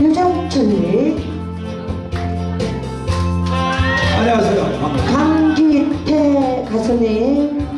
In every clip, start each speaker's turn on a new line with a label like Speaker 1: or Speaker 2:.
Speaker 1: 유정철
Speaker 2: 안녕하세요.
Speaker 1: 강기태 가수님.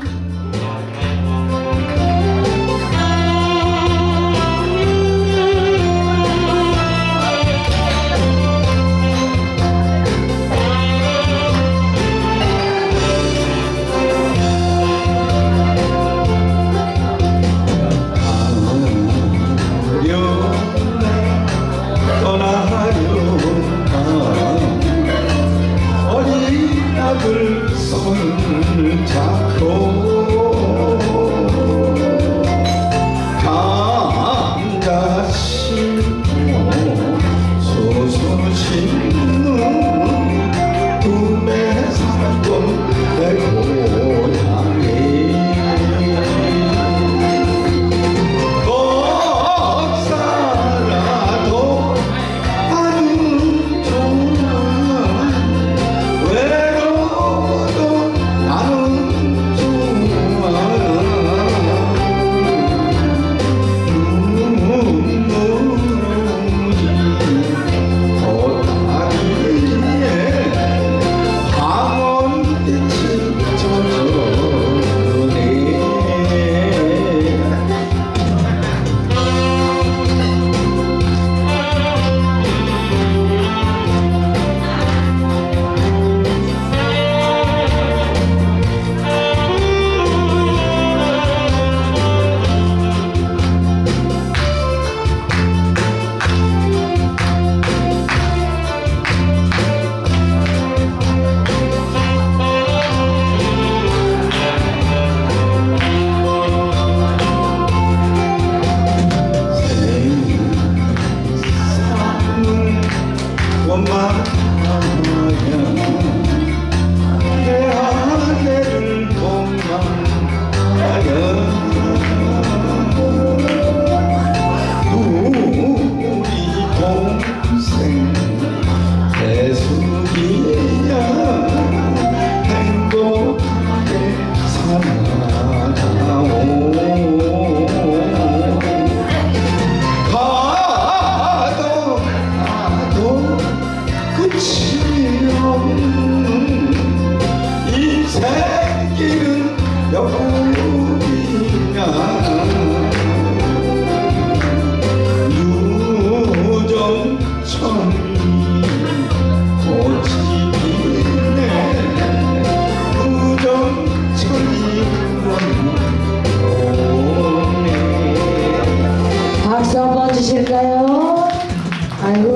Speaker 1: Sing.